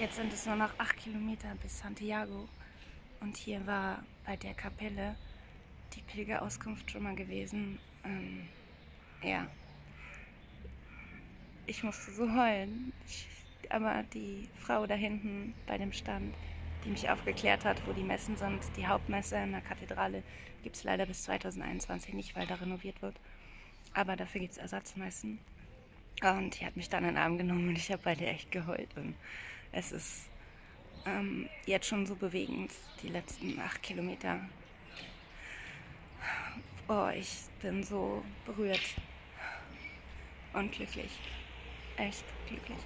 Jetzt sind es nur noch acht Kilometer bis Santiago. Und hier war bei der Kapelle die Pilgerauskunft schon mal gewesen. Ähm, ja. Ich musste so heulen. Ich, aber die Frau da hinten bei dem Stand, die mich aufgeklärt hat, wo die Messen sind, die Hauptmesse in der Kathedrale, gibt es leider bis 2021 nicht, weil da renoviert wird. Aber dafür gibt es Ersatzmessen. Und die hat mich dann in den Arm genommen und ich habe bei der echt geheult. Und es ist ähm, jetzt schon so bewegend, die letzten acht Kilometer. Oh, ich bin so berührt und glücklich. Echt glücklich.